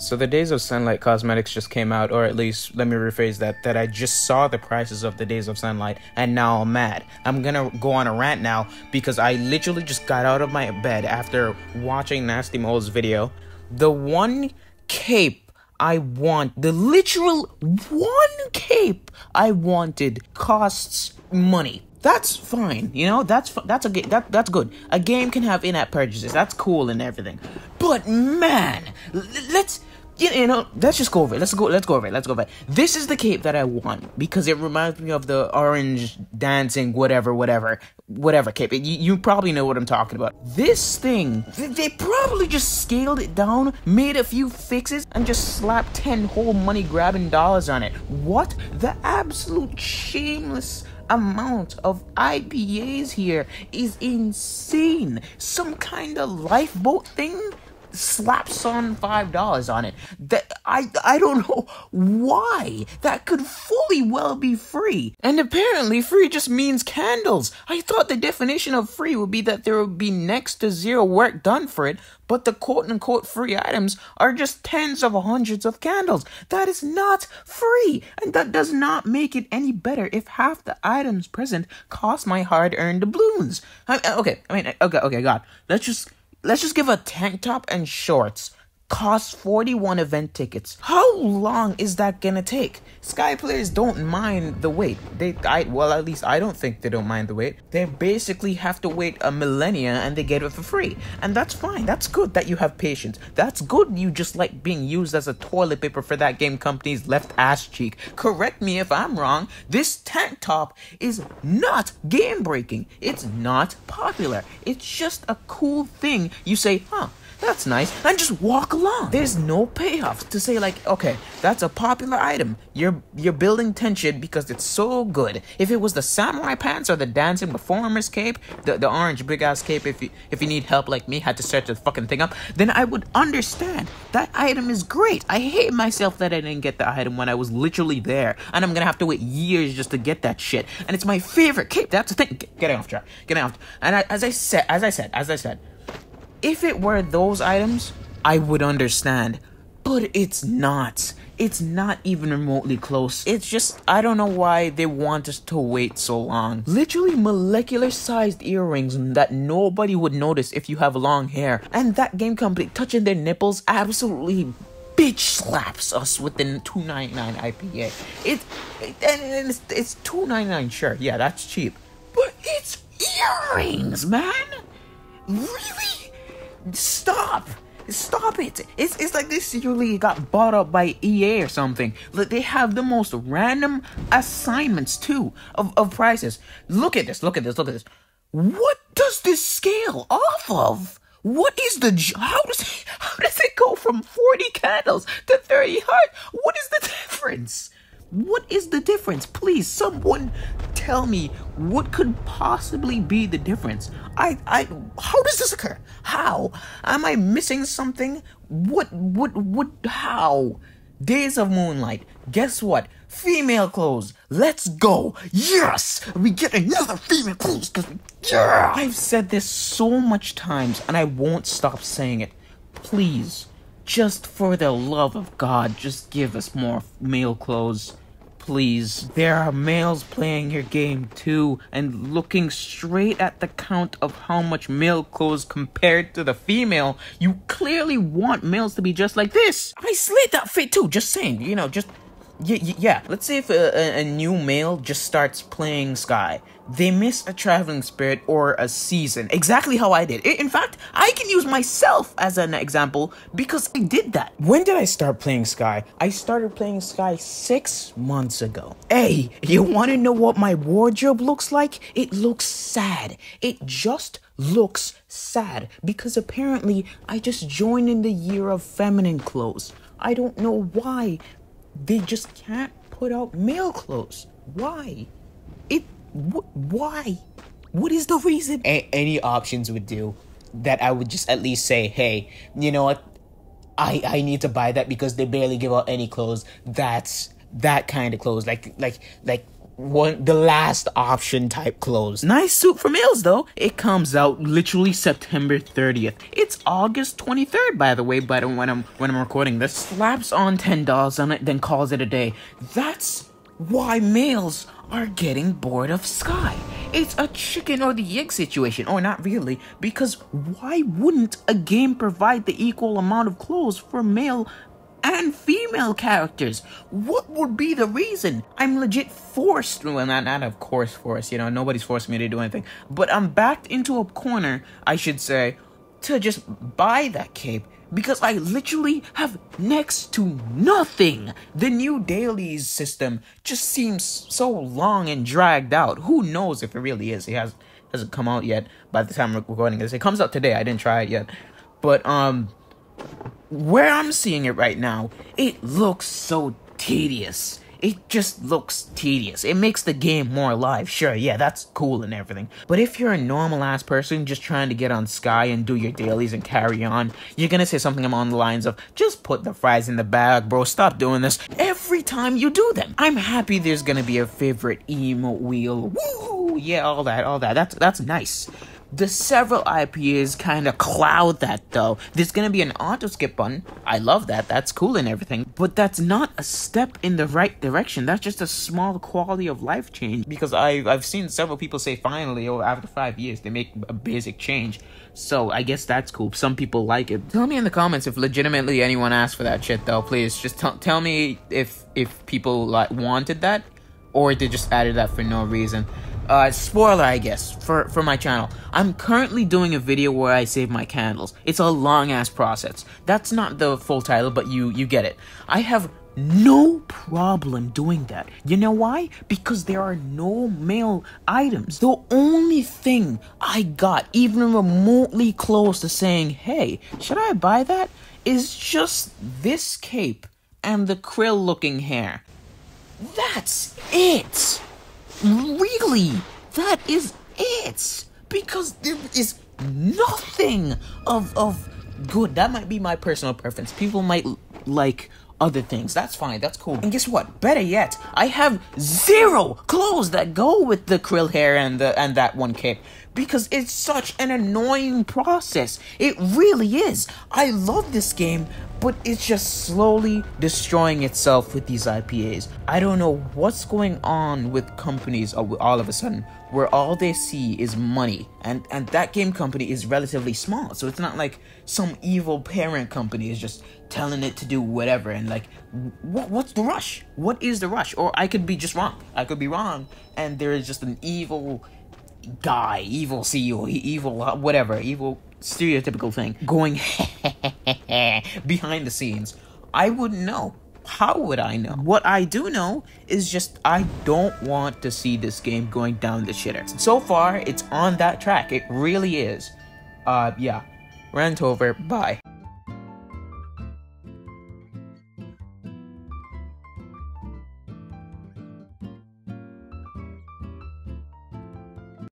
So the Days of Sunlight cosmetics just came out, or at least let me rephrase that, that I just saw the prices of the Days of Sunlight and now I'm mad. I'm gonna go on a rant now because I literally just got out of my bed after watching Nasty Mole's video. The one cape I want, the literal one cape I wanted costs money. That's fine, you know. That's that's a that that's good. A game can have in-app purchases. That's cool and everything. But man, let's you know, let's just go over it. Let's go. Let's go over it. Let's go over it. This is the cape that I want because it reminds me of the orange dancing, whatever, whatever, whatever cape. You, you probably know what I'm talking about. This thing, they probably just scaled it down, made a few fixes, and just slapped ten whole money grabbing dollars on it. What the absolute shameless amount of IPAs here is insane. Some kind of lifeboat thing slaps on five dollars on it. That I I don't know why that could fully well be free. And apparently, free just means candles. I thought the definition of free would be that there would be next to zero work done for it, but the quote unquote free items are just tens of hundreds of candles. That is not free, and that does not make it any better if half the items present cost my hard earned doubloons. I, okay, I mean, okay, okay, God, let's just let's just give a tank top and shorts costs 41 event tickets. How long is that gonna take? Sky players don't mind the wait. They I well at least I don't think they don't mind the wait. They basically have to wait a millennia and they get it for free. And that's fine. That's good that you have patience. That's good you just like being used as a toilet paper for thatgamecompany's left ass cheek. Correct me if I'm wrong. This tank top is not game breaking. It's not popular. It's just a cool thing. You say, huh, that's nice, and just walk along. There's no payoff to say like, okay, that's a popular item. You're you're building tension because it's so good. If it was the samurai pants or the dancing performer's cape, the, the orange big ass cape, if you if you need help like me, had to search the fucking thing up, then I would understand. That item is great. I hate myself that I didn't get the item when I was literally there, and I'm gonna have to wait years just to get that shit. And it's my favorite cape. That's the thing. Get, getting off track. Getting off. And I, as I said, as I said, as I said if it were those items, I would understand. But it's not. It's not even remotely close. It's just, I don't know why they want us to wait so long. Literally molecular sized earrings that nobody would notice if you have long hair. And thatgamecompany touching their nipples absolutely bitch slaps us with the 299 IPA. It, it and it's, it's 299 sure. Yeah, that's cheap. But it's earrings, man. Really? Stop! Stop it! It's it's like this usually got bought up by EA or something. Like they have the most random assignments too of, of prices. Look at this, look at this, look at this. What does this scale off of? What is the how does how does it go from 40 candles to 30 heart? What is the difference? What is the difference? Please, someone tell me what could possibly be the difference. I, I, how does this occur? How? Am I missing something? What, what, what, how? Days of Moonlight. Guess what? Female clothes. Let's go. Yes! We get another female clothes because yeah! I've said this so much times and I won't stop saying it. Please just for the love of God, just give us more male clothes. Please. There are males playing your game too, and looking straight at the count of how much male clothes compared to the female. You clearly want males to be just like this. I slid that fit too, just saying, you know, just yeah, yeah. Let's say if a, a, new male just starts playing Sky, they miss a traveling spirit or a season. Exactly how I did. In fact, I can use myself as an example because I did that. When did I start playing Sky? I started playing Sky six months ago. Hey, you want to know what my wardrobe looks like? It looks sad. It just looks sad because apparently I just joined in the year of feminine clothes. I don't know why, they just can't put out male clothes. Why? It. Wh- why? What is the reason? A- any options would do. That I would just at least say, hey, you know what? I I need to buy that because they barely give out any clothes. That's that kind of clothes. Like like like one the last option type clothes. Nice suit for males though. It comes out literally September 30th. It's August 23rd by the way, but when I'm when I'm recording this, slaps on $10 on it then calls it a day. That's why males are getting bored of Sky. It's a chicken or the egg situation, or not really, because why wouldn't a game provide the equal amount of clothes for male and female characters. What would be the reason? I'm legit forced, well, not, not of course forced, you know, nobody's forced me to do anything, but I'm backed into a corner, I should say, to just buy that cape because I literally have next to nothing. The new dailies system just seems so long and dragged out. Who knows if it really is? It has hasn't come out yet by the time we're recording this. It comes out today. I didn't try it yet. But um where I'm seeing it right now, it looks so tedious. It just looks tedious. It makes the game more alive. Sure, yeah, that's cool and everything. But if you're a normal ass person just trying to get on Sky and do your dailies and carry on, you're gonna say something along the lines of, just put the fries in the bag, bro, stop doing this every time you do them. I'm happy there's gonna be a favorite emote wheel. Woo! Yeah, all that, all that. That's that's nice. The several IPAs kind of cloud that though. There's gonna be an auto skip button. I love that. That's cool and everything. But that's not a step in the right direction. That's just a small quality of life change. Because I've I've seen several people say finally, oh, after five years, they make a basic change. So I guess that's cool. Some people like it. Tell me in the comments if legitimately anyone asked for that shit though. Please just tell me if if people like wanted that or they just added that for no reason uh, spoiler, I guess, for, for my channel. I'm currently doing a video where I save my candles. It's a long ass process. That's not the full title, but you you get it. I have no problem doing that. You know why? Because there are no male items. The only thing I got, even remotely close to saying, hey, should I buy that? Is just this cape and the krill looking hair. That's it! Really? That is it. Because there is nothing of of good. That might be my personal preference. People might like other things. That's fine. That's cool. And guess what? Better yet, I have zero clothes that go with the krill hair and the and that one cape because it's such an annoying process. It really is. I love this game, but it's just slowly destroying itself with these IPAs. I don't know what's going on with companies all of a sudden where all they see is money and and thatgamecompany is relatively small. So it's not like some evil parent company is just telling it to do whatever and like what what's the rush? What is the rush? Or I could be just wrong. I could be wrong and there is just an evil guy, evil CEO, evil uh, whatever, evil stereotypical thing going behind the scenes. I wouldn't know. How would I know? What I do know is just I don't want to see this game going down the shitter. So far, it's on that track. It really is. Uh, yeah. Rant over. Bye.